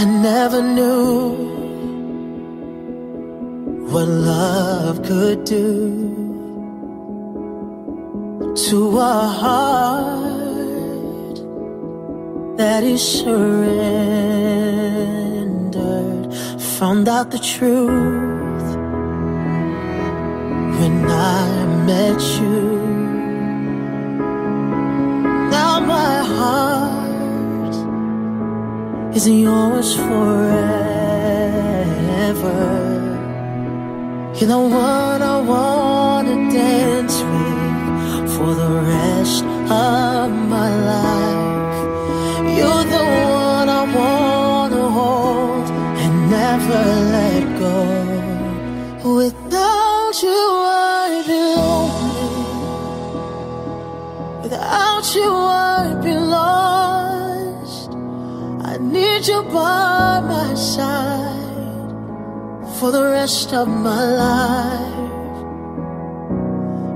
I never knew what love could do to a heart that is surrendered. Found out the truth when I met you. Is yours forever. You're the one I wanna dance with for the rest of my life. You're the one I wanna hold and never let go. Without you, I'd be lonely. Without you, I'd by my side for the rest of my life.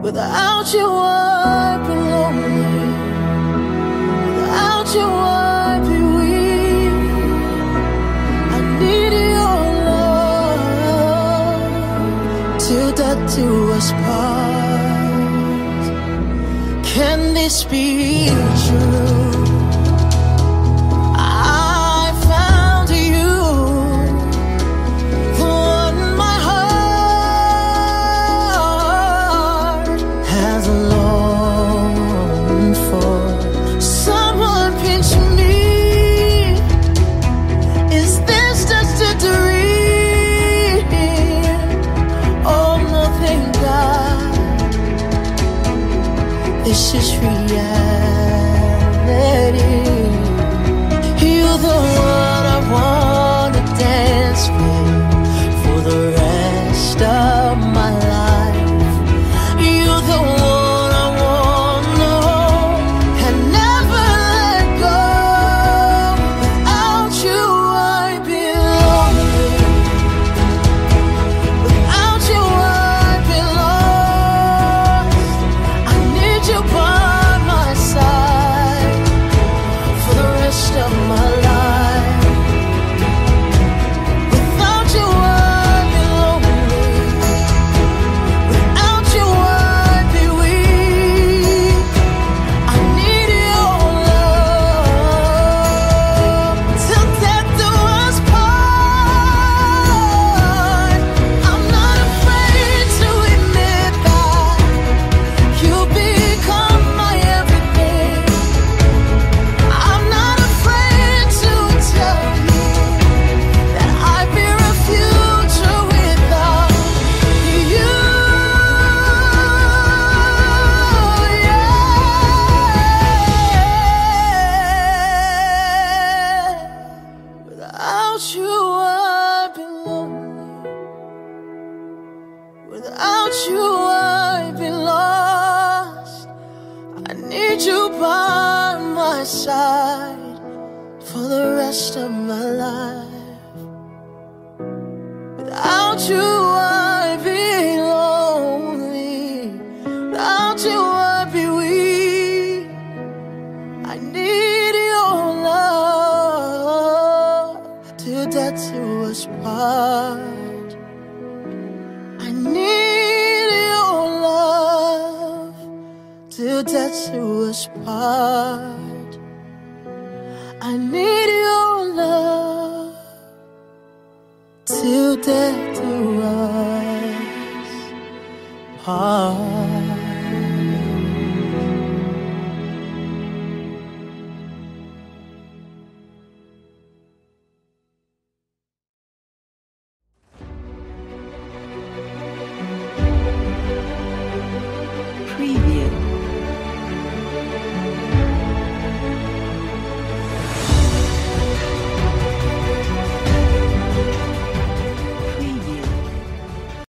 Without you, I'd be lonely. Without you, I'd be weak. I need your love till death do us part. Can this be true? This is reality. You're the one I wanna dance with Without you, I'd be lonely. Without you, I'd be lost. I need you by my side for the rest of my life. Without you, I'd be lonely. Without you, I'd be weak. I need death do us part. I need your love till death do us part. I need your love till death do us part.